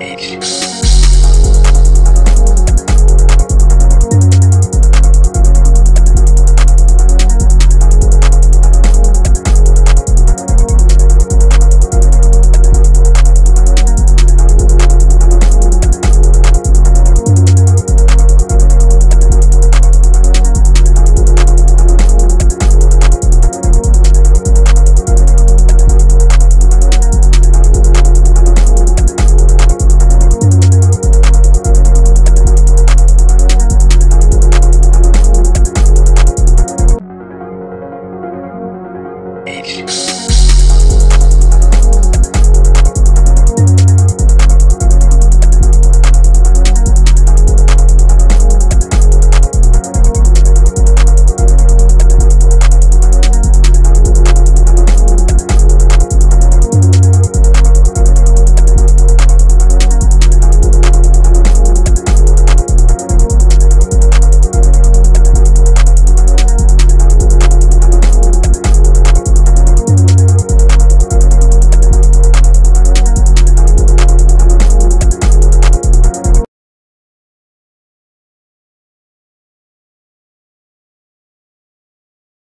It's.